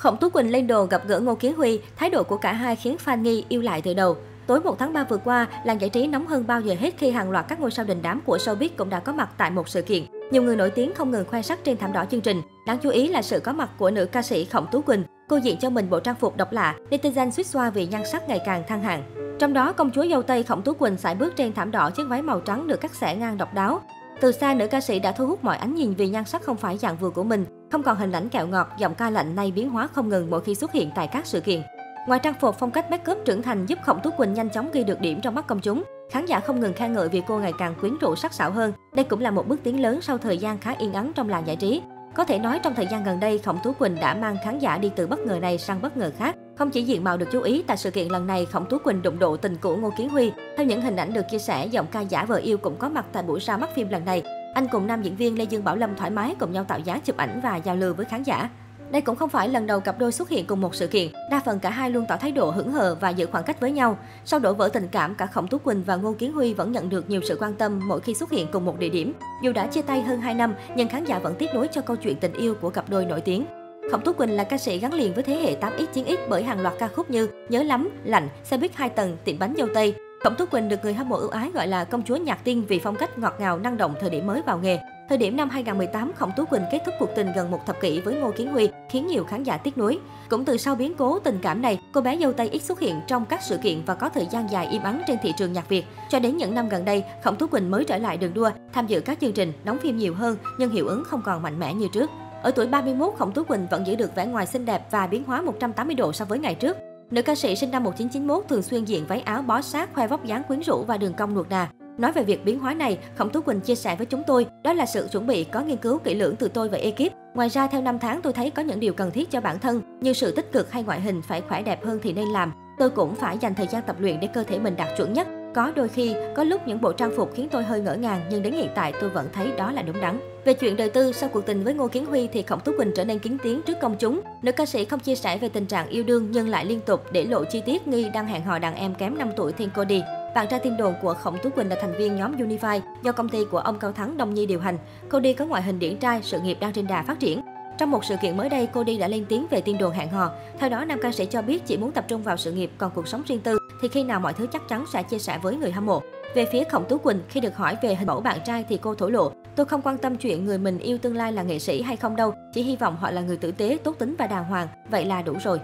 Khổng Tú Quỳnh lên đồ gặp gỡ Ngô Kiến Huy, thái độ của cả hai khiến fan nghi yêu lại từ đầu. Tối 1 tháng 3 vừa qua, làng giải trí nóng hơn bao giờ hết khi hàng loạt các ngôi sao đình đám của showbiz cũng đã có mặt tại một sự kiện. Nhiều người nổi tiếng không ngừng khoe sắc trên thảm đỏ chương trình. Đáng chú ý là sự có mặt của nữ ca sĩ Khổng Tú Quỳnh. Cô diện cho mình bộ trang phục độc lạ, netizen suýt xoa vì nhan sắc ngày càng thăng hạng. Trong đó, công chúa dâu Tây Khổng Tú Quỳnh sải bước trên thảm đỏ chiếc váy màu trắng được cắt xẻ ngang độc đáo. Từ xa, nữ ca sĩ đã thu hút mọi ánh nhìn vì nhan sắc không phải dạng vừa của mình. Không còn hình ảnh kẹo ngọt, giọng ca lạnh nay biến hóa không ngừng mỗi khi xuất hiện tại các sự kiện. Ngoài trang phục, phong cách make up trưởng thành giúp Khổng Tú Quỳnh nhanh chóng ghi được điểm trong mắt công chúng. Khán giả không ngừng khen ngợi vì cô ngày càng quyến rũ sắc sảo hơn. Đây cũng là một bước tiến lớn sau thời gian khá yên ắng trong làng giải trí. Có thể nói trong thời gian gần đây, Khổng Tú Quỳnh đã mang khán giả đi từ bất ngờ này sang bất ngờ khác. Không chỉ diện mạo được chú ý, tại sự kiện lần này, Khổng Tú Quỳnh đụng độ tình cũ Ngô Kiến Huy. Theo những hình ảnh được chia sẻ, giọng ca giả vợ yêu cũng có mặt tại buổi ra mắt phim lần này. Anh cùng nam diễn viên Lê Dương Bảo Lâm thoải mái cùng nhau tạo dáng chụp ảnh và giao lưu với khán giả. Đây cũng không phải lần đầu cặp đôi xuất hiện cùng một sự kiện, đa phần cả hai luôn tỏ thái độ hững hờ và giữ khoảng cách với nhau. Sau đổ vỡ tình cảm, cả Khổng Tú Quỳnh và Ngô Kiến Huy vẫn nhận được nhiều sự quan tâm mỗi khi xuất hiện cùng một địa điểm. Dù đã chia tay hơn 2 năm, nhưng khán giả vẫn tiếp nối cho câu chuyện tình yêu của cặp đôi nổi tiếng. Khổng Tú Quỳnh là ca sĩ gắn liền với thế hệ 8X 9X bởi hàng loạt ca khúc như Nhớ lắm, Lạnh, Xe buýt hai tầng, Tiệm bánh dâu tây, Khổng Tú Quỳnh được người hâm mộ ưu ái gọi là công chúa nhạc tiên vì phong cách ngọt ngào năng động thời điểm mới vào nghề. Thời điểm năm 2018, Khổng Tú Quỳnh kết thúc cuộc tình gần một thập kỷ với Ngô Kiến Huy, khiến nhiều khán giả tiếc nuối. Cũng từ sau biến cố tình cảm này, cô bé dâu Tây ít xuất hiện trong các sự kiện và có thời gian dài im ắng trên thị trường nhạc Việt. Cho đến những năm gần đây, Khổng Tú Quỳnh mới trở lại đường đua, tham dự các chương trình, đóng phim nhiều hơn, nhưng hiệu ứng không còn mạnh mẽ như trước. Ở tuổi 31, Khổng Tú Quỳnh vẫn giữ được vẻ ngoài xinh đẹp và biến hóa 180 độ so với ngày trước. Nữ ca sĩ sinh năm 1991 thường xuyên diện váy áo bó sát, khoe vóc dáng quyến rũ và đường cong nuột nà. Nói về việc biến hóa này, Khổng Tú Quỳnh chia sẻ với chúng tôi, đó là sự chuẩn bị có nghiên cứu kỹ lưỡng từ tôi và ekip. Ngoài ra, theo năm tháng tôi thấy có những điều cần thiết cho bản thân, như sự tích cực hay ngoại hình phải khỏe đẹp hơn thì nên làm. Tôi cũng phải dành thời gian tập luyện để cơ thể mình đạt chuẩn nhất. Có đôi khi, có lúc những bộ trang phục khiến tôi hơi ngỡ ngàng, nhưng đến hiện tại tôi vẫn thấy đó là đúng đắn. Về chuyện đời tư, sau cuộc tình với Ngô Kiến Huy thì Khổng Tú Quỳnh trở nên kín tiếng trước công chúng. Nữ ca sĩ không chia sẻ về tình trạng yêu đương nhưng lại liên tục để lộ chi tiết nghi đang hẹn hò đàn em kém 5 tuổi Thiên Cody. Bạn trai tin đồn của Khổng Tú Quỳnh là thành viên nhóm Unify do công ty của ông Cao Thắng Đông Nhi điều hành. Cody có ngoại hình điển trai, sự nghiệp đang trên đà phát triển. Trong một sự kiện mới đây, Cody đã lên tiếng về tin đồn hẹn hò. Theo đó, nam ca sĩ cho biết chỉ muốn tập trung vào sự nghiệp, còn cuộc sống riêng tư thì khi nào mọi thứ chắc chắn sẽ chia sẻ với người hâm mộ. Về phía Khổng Tú Quỳnh, khi được hỏi về hình mẫu bạn trai thì cô thổ lộ, tôi không quan tâm chuyện người mình yêu tương lai là nghệ sĩ hay không đâu, chỉ hy vọng họ là người tử tế, tốt tính và đàng hoàng, vậy là đủ rồi.